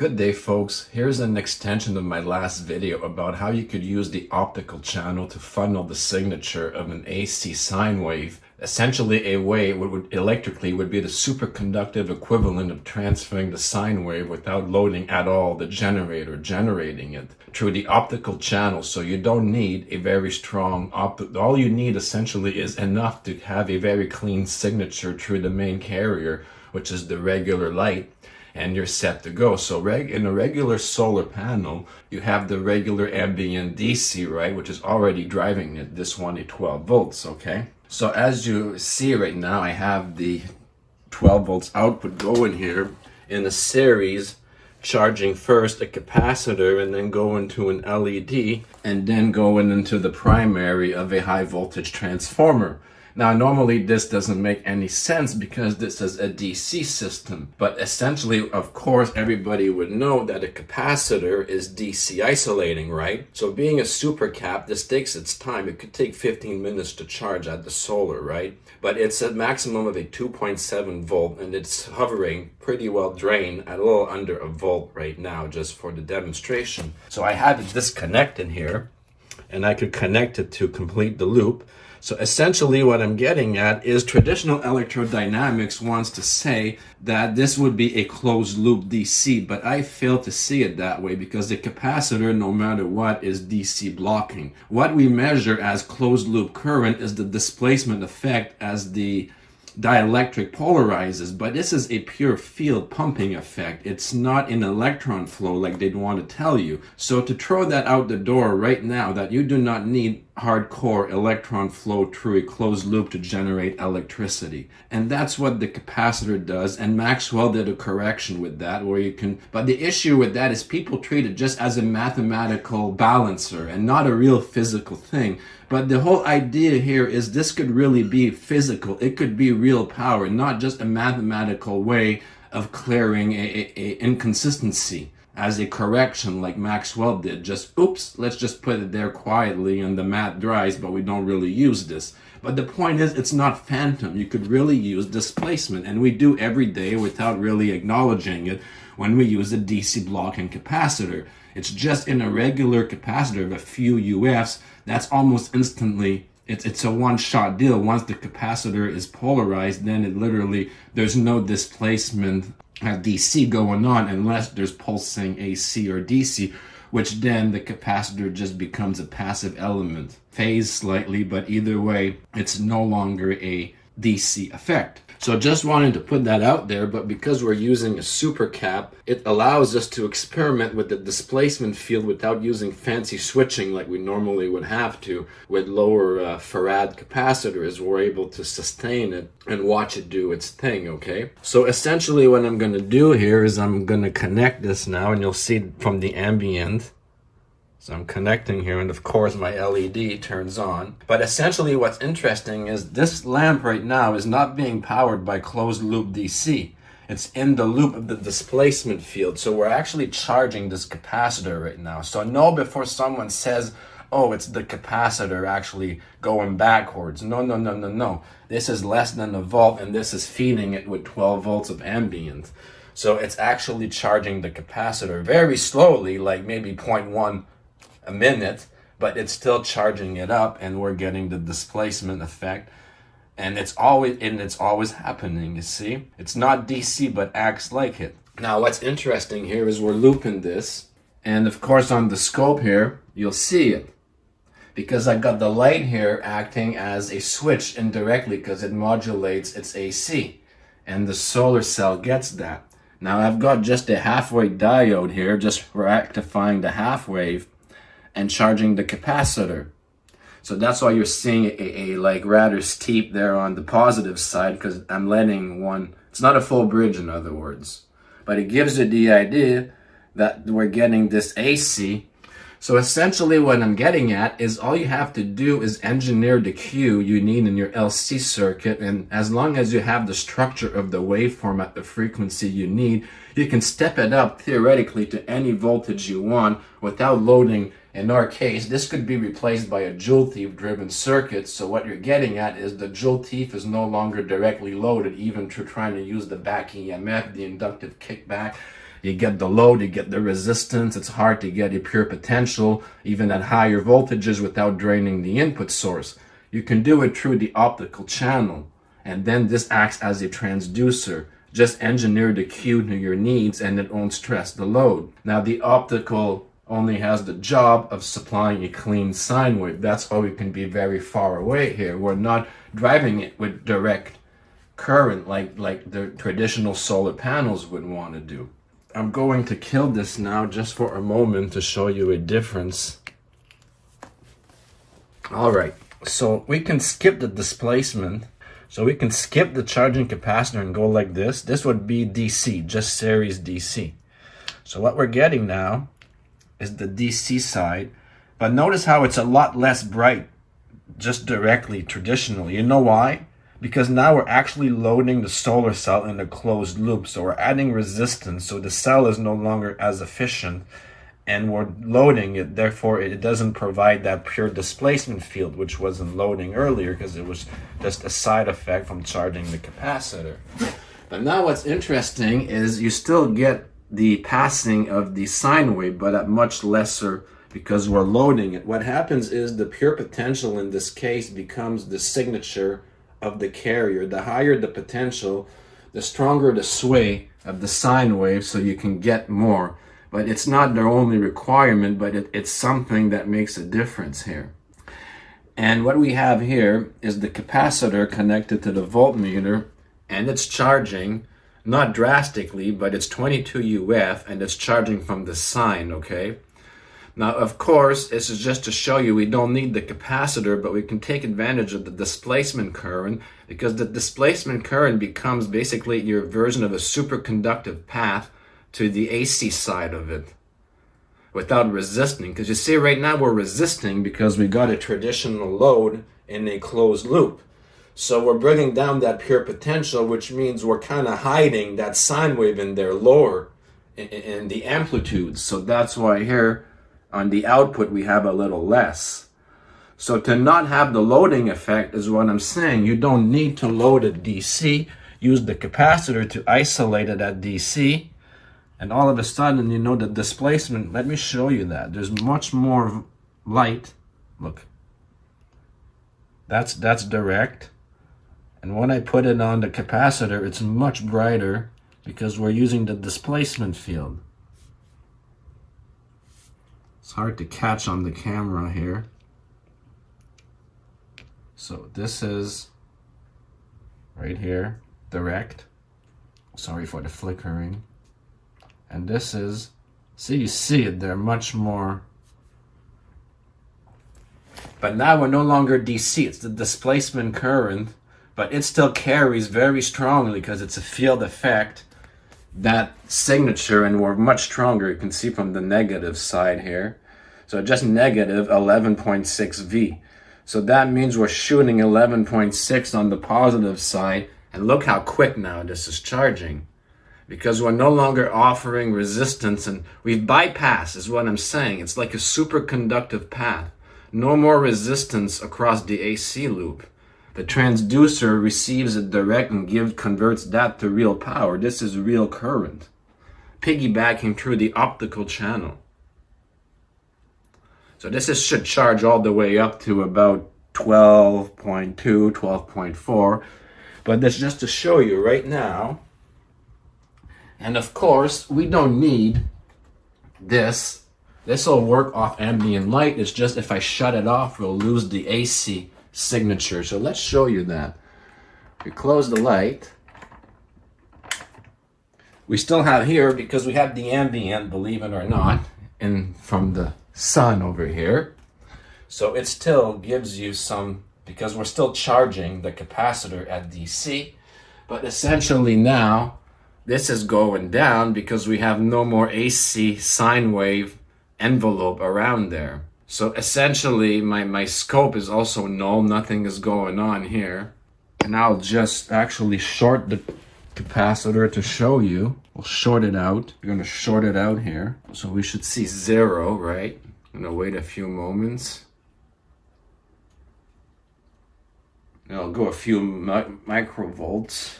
Good day folks, here's an extension of my last video about how you could use the optical channel to funnel the signature of an AC sine wave. Essentially a wave would electrically would be the superconductive equivalent of transferring the sine wave without loading at all the generator generating it through the optical channel. So you don't need a very strong optic. All you need essentially is enough to have a very clean signature through the main carrier, which is the regular light and you're set to go. So reg in a regular solar panel, you have the regular ambient DC, right, which is already driving it, this one at 12 volts, okay? So as you see right now, I have the 12 volts output going here in a series charging first a capacitor and then going to an LED and then going into the primary of a high voltage transformer. Now, normally this doesn't make any sense because this is a DC system, but essentially, of course, everybody would know that a capacitor is DC isolating, right? So being a super cap, this takes its time. It could take 15 minutes to charge at the solar, right? But it's a maximum of a 2.7 volt and it's hovering pretty well drained at a little under a volt right now, just for the demonstration. So I have it disconnected here and I could connect it to complete the loop. So essentially what I'm getting at is traditional electrodynamics wants to say that this would be a closed loop DC, but I fail to see it that way because the capacitor, no matter what, is DC blocking. What we measure as closed loop current is the displacement effect as the dielectric polarizes, but this is a pure field pumping effect. It's not an electron flow like they'd want to tell you. So to throw that out the door right now, that you do not need hardcore electron flow through a closed loop to generate electricity. And that's what the capacitor does. And Maxwell did a correction with that where you can, but the issue with that is people treat it just as a mathematical balancer and not a real physical thing. But the whole idea here is this could really be physical. It could be real power, not just a mathematical way of clearing a, a, a inconsistency as a correction like Maxwell did. Just, oops, let's just put it there quietly and the math dries, but we don't really use this. But the point is, it's not phantom. You could really use displacement, and we do every day without really acknowledging it when we use a DC blocking capacitor. It's just in a regular capacitor of a few UFs, that's almost instantly it's it's a one shot deal. Once the capacitor is polarized, then it literally there's no displacement DC going on unless there's pulsing AC or DC, which then the capacitor just becomes a passive element. Phase slightly, but either way, it's no longer a DC effect. So just wanted to put that out there, but because we're using a super cap, it allows us to experiment with the displacement field without using fancy switching like we normally would have to with lower uh, farad capacitors. We're able to sustain it and watch it do its thing, okay? So essentially what I'm gonna do here is I'm gonna connect this now and you'll see from the ambient so I'm connecting here, and of course my LED turns on. But essentially what's interesting is this lamp right now is not being powered by closed loop DC. It's in the loop of the displacement field. So we're actually charging this capacitor right now. So know before someone says, oh, it's the capacitor actually going backwards. No, no, no, no, no. This is less than a volt, and this is feeding it with 12 volts of ambient. So it's actually charging the capacitor very slowly, like maybe 0.1 a minute, but it's still charging it up and we're getting the displacement effect. And it's always and it's always happening, you see? It's not DC but acts like it. Now what's interesting here is we're looping this and of course on the scope here, you'll see it. Because I got the light here acting as a switch indirectly because it modulates its AC. And the solar cell gets that. Now I've got just a half wave diode here just rectifying the half wave and charging the capacitor. So that's why you're seeing a, a, like rather steep there on the positive side because I'm letting one, it's not a full bridge in other words, but it gives you the idea that we're getting this AC. So essentially what I'm getting at is all you have to do is engineer the Q you need in your LC circuit and as long as you have the structure of the waveform at the frequency you need, you can step it up theoretically to any voltage you want without loading in our case, this could be replaced by a joule thief driven circuit. So what you're getting at is the joule thief is no longer directly loaded, even through trying to use the back EMF, the inductive kickback. You get the load, you get the resistance. It's hard to get a pure potential, even at higher voltages without draining the input source. You can do it through the optical channel. And then this acts as a transducer. Just engineer the Q to your needs and it won't stress the load. Now the optical only has the job of supplying a clean sine wave. That's why we can be very far away here. We're not driving it with direct current like, like the traditional solar panels would want to do. I'm going to kill this now just for a moment to show you a difference. All right, so we can skip the displacement so we can skip the charging capacitor and go like this. This would be DC, just series DC. So what we're getting now is the DC side. But notice how it's a lot less bright just directly traditionally. You know why? Because now we're actually loading the solar cell in a closed loop. So we're adding resistance. So the cell is no longer as efficient and we're loading it. Therefore, it doesn't provide that pure displacement field, which wasn't loading earlier because it was just a side effect from charging the capacitor. But now what's interesting is you still get the passing of the sine wave, but at much lesser because we're loading it. What happens is the pure potential in this case becomes the signature of the carrier. The higher the potential, the stronger the sway of the sine wave so you can get more but it's not their only requirement, but it, it's something that makes a difference here. And what we have here is the capacitor connected to the voltmeter and it's charging, not drastically, but it's 22 UF and it's charging from the sine, okay? Now, of course, this is just to show you we don't need the capacitor, but we can take advantage of the displacement current because the displacement current becomes basically your version of a superconductive path to the AC side of it without resisting. Because you see, right now we're resisting because we got a traditional load in a closed loop. So we're bringing down that pure potential, which means we're kind of hiding that sine wave in there lower in, in the amplitudes. So that's why here on the output we have a little less. So to not have the loading effect is what I'm saying. You don't need to load at DC. Use the capacitor to isolate it at DC and all of a sudden you know the displacement let me show you that there's much more light look that's that's direct and when I put it on the capacitor it's much brighter because we're using the displacement field. It's hard to catch on the camera here. So this is right here direct. Sorry for the flickering. And this is, see, you see it, they're much more. But now we're no longer DC, it's the displacement current, but it still carries very strongly because it's a field effect, that signature, and we're much stronger. You can see from the negative side here. So just negative 11.6 V. So that means we're shooting 11.6 on the positive side. And look how quick now this is charging because we're no longer offering resistance and we've bypassed is what I'm saying. It's like a superconductive path. No more resistance across the AC loop. The transducer receives it direct and gives converts that to real power. This is real current. Piggybacking through the optical channel. So this is, should charge all the way up to about 12.2, 12.4. But that's just to show you right now and of course, we don't need this. This will work off ambient light. It's just if I shut it off, we'll lose the AC signature. So let's show you that. We close the light. We still have here, because we have the ambient, believe it or not, in from the sun over here. So it still gives you some, because we're still charging the capacitor at DC. But essentially now, this is going down because we have no more AC sine wave envelope around there. So essentially my, my scope is also null, nothing is going on here. And I'll just actually short the capacitor to show you. We'll short it out. We're gonna short it out here. So we should see zero, right? I'm gonna wait a few moments. I'll go a few mi microvolts.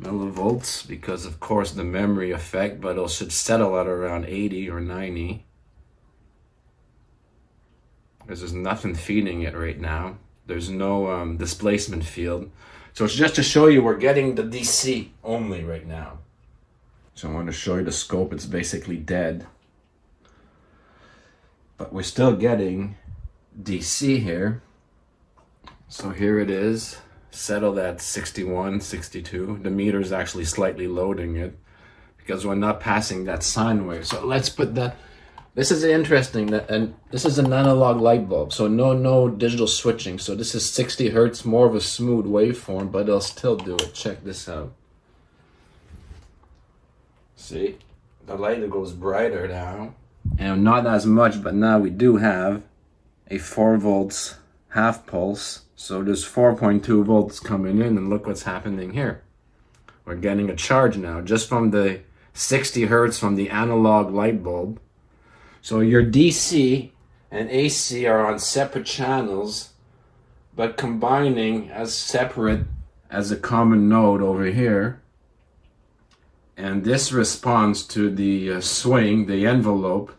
millivolts because of course the memory effect, but it should settle at around 80 or 90. There's nothing feeding it right now. There's no um, displacement field. So it's just to show you we're getting the DC only right now. So I want to show you the scope. It's basically dead. But we're still getting DC here. So here it is, settled at 61, 62. The meter is actually slightly loading it because we're not passing that sine wave. So let's put that, this is interesting, that, and this is an analog light bulb, so no no digital switching. So this is 60 hertz, more of a smooth waveform, but it'll still do it. Check this out. See, the light goes brighter now. And not as much, but now we do have a 4 volts half pulse. So there's 4.2 volts coming in and look what's happening here. We're getting a charge now just from the 60 hertz from the analog light bulb. So your DC and AC are on separate channels, but combining as separate as a common node over here. And this responds to the uh, swing, the envelope,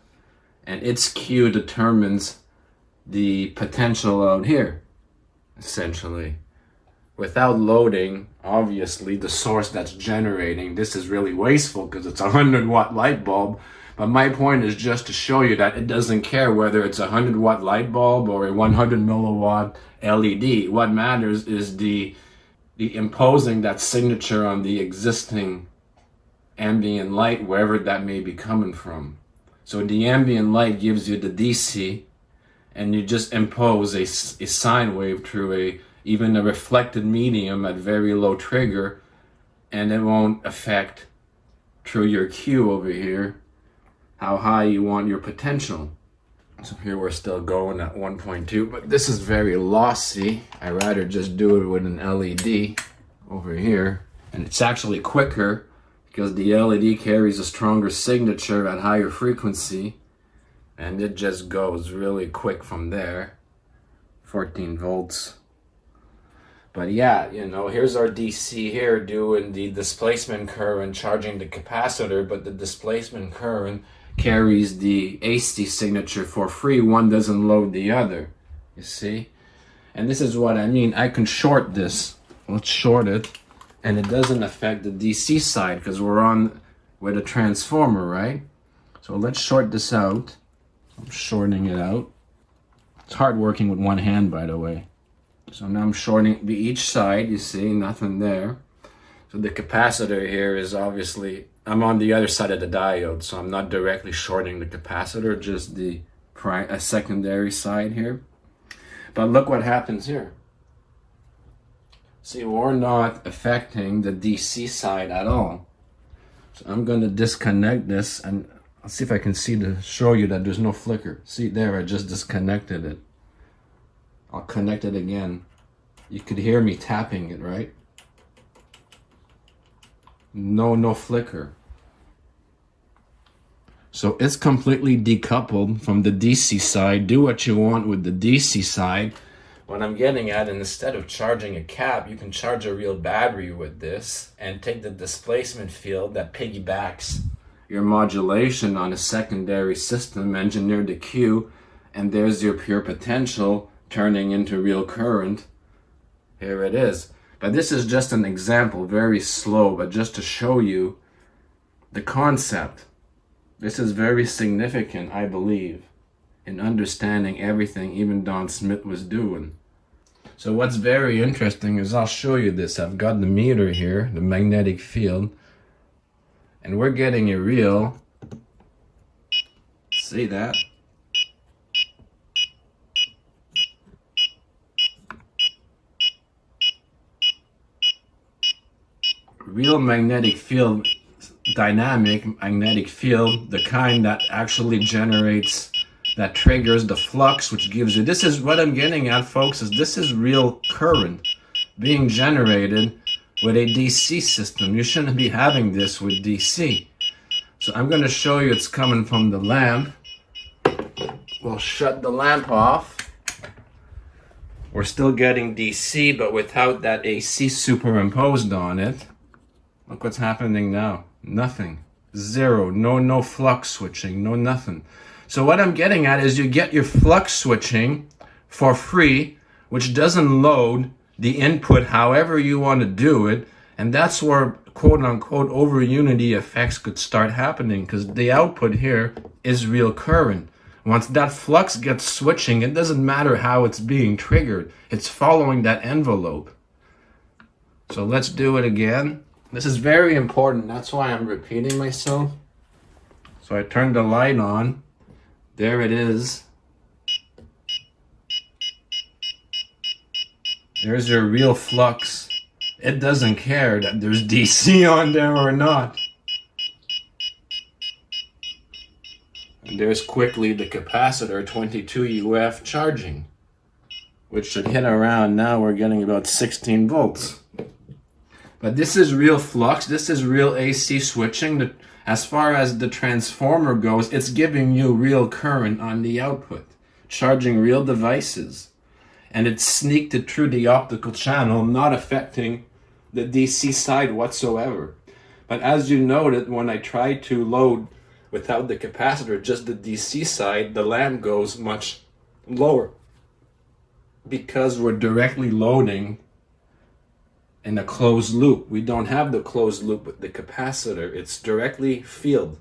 and its Q determines the potential out here, essentially. Without loading, obviously, the source that's generating, this is really wasteful because it's a 100 watt light bulb. But my point is just to show you that it doesn't care whether it's a 100 watt light bulb or a 100 milliwatt LED. What matters is the, the imposing that signature on the existing ambient light, wherever that may be coming from. So the ambient light gives you the DC, and you just impose a, a sine wave through a even a reflected medium at very low trigger, and it won't affect through your Q over here how high you want your potential. So here we're still going at 1.2, but this is very lossy. I'd rather just do it with an LED over here. And it's actually quicker because the LED carries a stronger signature at higher frequency and it just goes really quick from there 14 volts but yeah you know here's our DC here doing the displacement current charging the capacitor but the displacement current carries the AC signature for free. One doesn't load the other. You see? And this is what I mean. I can short this. Let's short it. And it doesn't affect the DC side because we're on with a transformer right? So let's short this out. I'm shortening it out. It's hard working with one hand, by the way. So now I'm shortening the each side, you see, nothing there. So the capacitor here is obviously, I'm on the other side of the diode, so I'm not directly shorting the capacitor, just the a uh, secondary side here. But look what happens here. See, we're not affecting the DC side at all. So I'm going to disconnect this and I'll see if I can see to show you that there's no flicker. See there, I just disconnected it. I'll connect it again. You could hear me tapping it, right? No, no flicker. So it's completely decoupled from the DC side. Do what you want with the DC side. What I'm getting at, instead of charging a cap, you can charge a real battery with this and take the displacement field that piggybacks your modulation on a secondary system, engineer the Q, and there's your pure potential turning into real current. Here it is. But this is just an example, very slow, but just to show you the concept. This is very significant, I believe, in understanding everything even Don Smith was doing. So what's very interesting is I'll show you this. I've got the meter here, the magnetic field, and we're getting a real, see that? Real magnetic field, dynamic magnetic field, the kind that actually generates, that triggers the flux, which gives you, this is what I'm getting at, folks, is this is real current being generated with a DC system. You shouldn't be having this with DC. So I'm going to show you it's coming from the lamp. We'll shut the lamp off. We're still getting DC, but without that AC superimposed on it. Look what's happening now. Nothing. Zero. No, no flux switching. No nothing. So what I'm getting at is you get your flux switching for free, which doesn't load the input however you want to do it. And that's where quote unquote over unity effects could start happening because the output here is real current. Once that flux gets switching, it doesn't matter how it's being triggered. It's following that envelope. So let's do it again. This is very important. That's why I'm repeating myself. So I turn the light on. There it is. There's your real flux. It doesn't care that there's DC on there or not. And there's quickly the capacitor 22 UF charging, which should hit around now we're getting about 16 volts. But this is real flux, this is real AC switching. As far as the transformer goes, it's giving you real current on the output, charging real devices. And it sneaked it through the optical channel, not affecting the DC side whatsoever. But as you noted, when I try to load without the capacitor, just the DC side, the lamp goes much lower. Because we're directly loading in a closed loop. We don't have the closed loop with the capacitor. It's directly field.